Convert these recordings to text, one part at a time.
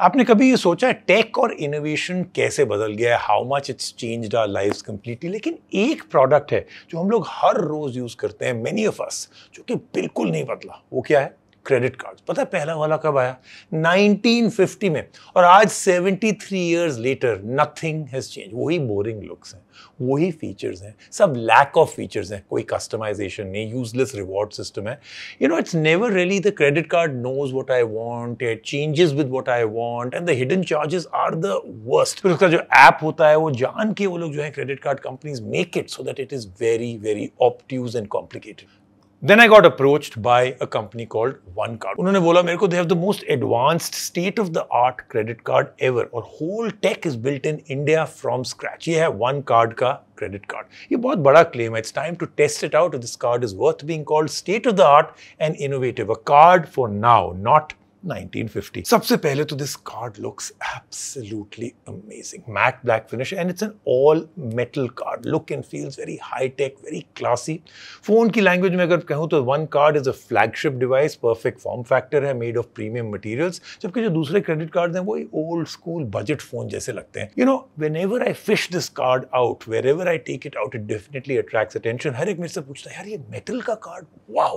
आपने कभी ये सोचा है टेक और इनोवेशन कैसे बदल गया है? How much it's change our life completely लेकिन एक प्रोडक्ट है जो हम लोग हर रोज यूज़ करते हैं मेनी ऑफ़ अस जो कि बिल्कुल नहीं बदला। वो क्या है? क्रेडिट कार्ड पता है पहला वाला कब आया? 1950 में। और आज 73 years later nothing has change वही बोरिंग लुक्स हैं। वही फीचर्स हैं। सब लैक ऑफ़ फीचर्स हैं। कोई कस्टमाइजेशन नहीं यूजलेस रिवॉर्ड सिस्टम है। You know it's never really the credit card knows what I want it changes with what I want and the hidden charges are the worst फिर उसका जो app होता है, वो जान के वो लोग जो है credit card companies make it so that it is very very obtuse and complicated Then I got approached by a company called One Card. उन्होंने बोला मेरे को they have the most advanced state of the art credit card ever और whole tech is built in India from scratch. ये है One Card का credit card. ये बहुत बड़ा claim है. It's time to test it out. This card is worth being called state of the art and innovative. A card for now, not 1950. सबसे पहले तो this card looks absolutely amazing matte black finish and it's an all metal card look and feels very high tech very classy phone की language में अगर कहूँ तो one card is a flagship device perfect form factor है made of premium materials जबकि जो दूसरे credit card हैं वो ओल्ड स्कूल बजट फ़ोन जैसे लगते हैं. You know whenever I fish this card out wherever I take it out it definitely attract attention हर एक मेरे से पूछता है, यार, ये मेटल का कार्ड वाह!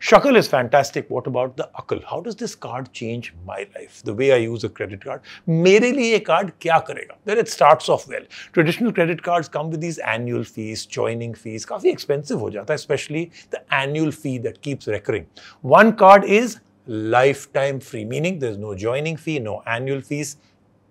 Shakal is fantastic. What about the Akal? How does this card change my life? The way I use a credit card. Mere liye card kya karega? Then it starts off well. Traditional credit cards come with these annual fees, joining fees. Kafi expensive ho jata, especially the annual fee that keeps recurring. One card is lifetime free, meaning there's no joining fee, no annual fees,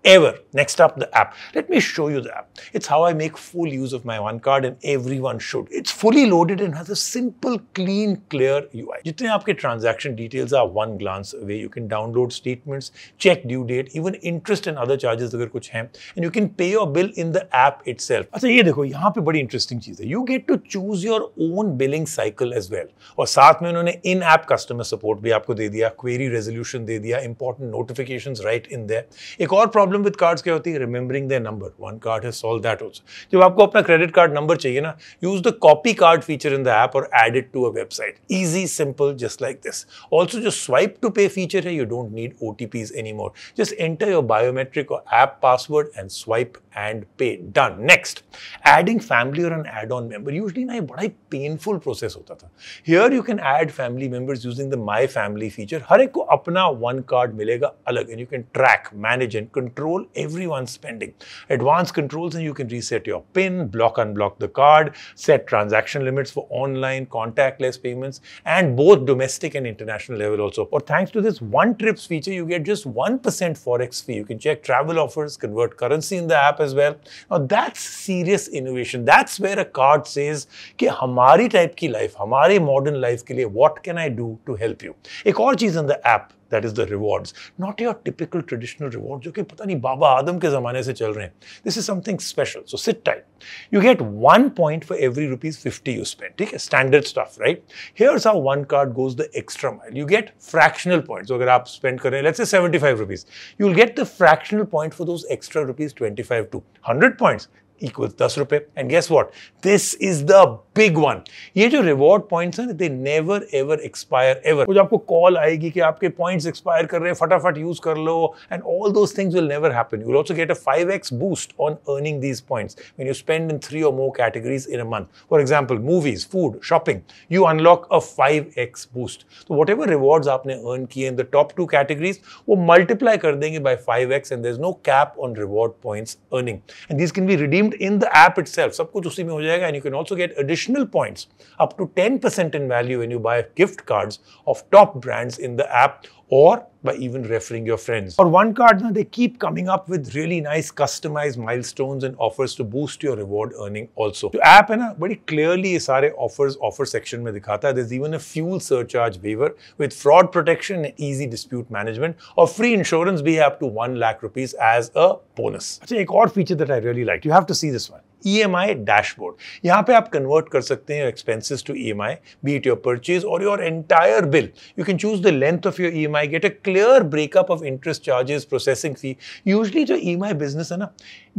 ever. Next up, the app. Let me show you the app. It's how I make full use of my one card and everyone should. It's fully loaded and has a simple, clean, clear UI. जितने आपके transaction details are one glance away. You can download statements, check due date, even interest and other charges अगर कुछ हैं and you can pay your bill in the app itself. अच्छा ये देखो यहाँ पे बड़ी interesting चीज़ है. You get to choose your own billing cycle as well. और साथ में उन्होंने in-app customer support भी आपको दे दिया, query resolution दे दिया, important notifications right in there. एक और problem प्रॉब्लम विद कार्ड्स क्या होती है remembering the number one card has solve that also जब आपको अपना क्रेडिट कार्ड नंबर चाहिए ना use the copy card feature in the app और add it to a website easy simple just like this also जो swipe to pay feature है you don't need O T Ps any more just enter your biometric और app password and swipe and पे done next adding family और N add on member usually ना ये बड़ा ही painful process होता था here you can add family members using the my family feature हर एक को अपना वन कार्ड मिलेगा अलग and you can track manage and control control everyone's spending. Advanced controls and you can reset your PIN, block unblock the card, set transaction limits for online contactless payments and both domestic and international level also. Or thanks to this one trips feature, you get just 1% Forex fee. You can check travel offers, convert currency in the app as well. Now that's serious innovation. That's where a card says कि हमारी type की life, हमारे modern life के लिए what can I do to help you? एक और चीज़ in the app that is the rewards not your typical traditional rewards जो कि पता नहीं बाबा आदम के ज़माने से चल रहे हैं this is something special so sit tight you get one point for every rupees 50 you spend ठीक है standard stuff right here's how one card goes the extra mile you get fractional points so अगर आप spend कर रहे हैं let's say 75 rupees you'll get the fractional point for those extra rupees 25 to 100 points equals 10 रुपए and guess what this is the big one ये जो reward points हैं they never ever expire ever जो आपको call आएगी कि आपके points expire कर रहे हैं, फटाफट यूज़ कर लो and all those things will never happen you also get a five X boost on earning these points mean you spend in three और more categories in a month for example movies food shopping you unlock a five X boost तो whatever rewards आपने earn किए in the top two categories वो multiply कर देंगे by five X and there is no cap on reward points earning and these can be redeemed in the app it सब कुछ उसी में हो जाएगा and you can also get addition additional points up to 10% in value when you buy gift cards of top brands in the app or by even referring your friends. Or one card, they keep coming up with really nice customized milestones and offers to boost your reward earning also. The app है ना बड़ी clearly ये सारे offers offer section में दिखाता है. There's even a fuel surcharge waiver with fraud protection and easy dispute management or free insurance be up to 1 lakh rupees as a bonus. अच्छा एक और feature that I really liked. You have to see this one. EMI dashboard. यहाँ पे आप convert कर सकते हैं expenses to EMI, be it your purchase or your entire bill. You can choose the length of your EMI EMI, get a clear breakup of interest charges, processing fee. Usually जो EMI business है ना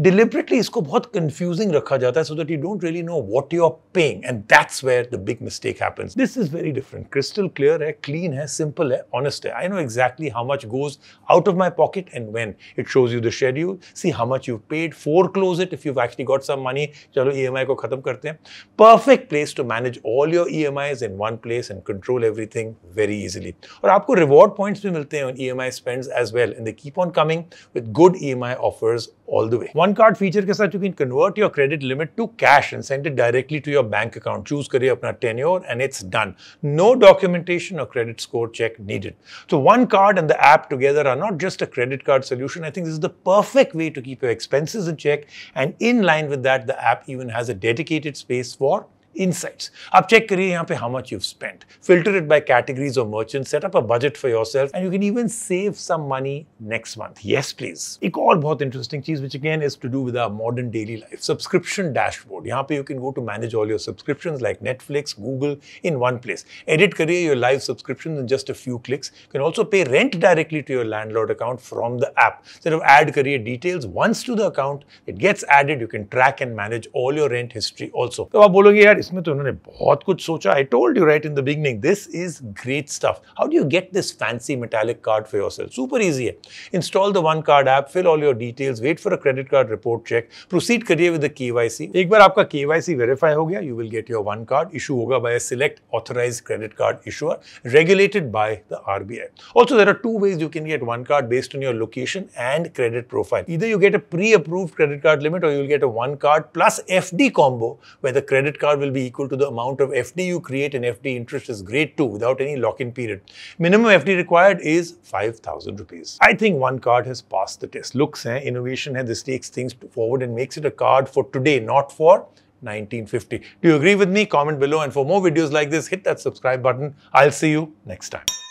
deliberately इसको बहुत confusing रखा जाता है so that you don't really know what you're paying and that's where the big mistake happens. This is very different. Crystal clear है, clean है, simple है, honest है. I know exactly how much goes out of my pocket and when. It shows you the schedule, see how much you've paid, foreclose it if you've actually got some money. money chalo emi ko khatam karte hain perfect place to manage all your emis in one place and control everything very easily. aur aapko reward points bhi milte hain on emi spends as well and they keep on coming with good emi offers all the way. One card feature ke sath you can convert your credit limit to cash and send it directly to your bank account. Choose kariye apna tenure and it's done. No documentation or credit score check needed. So one card and the app together are not just a credit card solution. I think this is the perfect way to keep your expenses in check and in line with that the app even has a dedicated space for insights. आप check करिए यहाँ पे how much you've spent. Filter it by categories or merchants. Set up a budget for yourself and you can even save some money next month. Yes, please. एक और बहुत interesting चीज which again is to do with our modern daily life. Subscription dashboard. यहाँ पे you can go to manage all your subscriptions like Netflix, Google in one place. Edit करिए your live subscriptions in just a few clicks. You can also pay rent directly to your landlord account from the app. Instead of add career details once to the account, it gets added. You can track and manage all your rent history also. तो आप बोलोगे यार इसमें तो उन्होंने बहुत कुछ सोचा। I told you right in the beginning this is great stuff how do you get this fancy metallic card for yourself super easy है install the one card app fill all your details wait for a credit card report check proceed करिए with KYC एक बार आपका KYC verify हो गया you will get your one card issue होगा by select authorise credit card issuer regulated by the RBI also there are two ways you can get one card based on your location and credit profile either you get a pre-approved credit card limit or you'll get a one card plus FD combo where the credit card will be equal to the amount of FD you create and FD interest is great too without any lock-in period. Minimum FD required is 5,000 rupees. I think one card has passed the test. Looks, hai, innovation, hai, this takes things forward and makes it a card for today, not for 1950. Do you agree with me? Comment below and for more videos like this, hit that subscribe button. I'll see you next time.